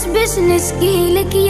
इस बिजनेस की लिखी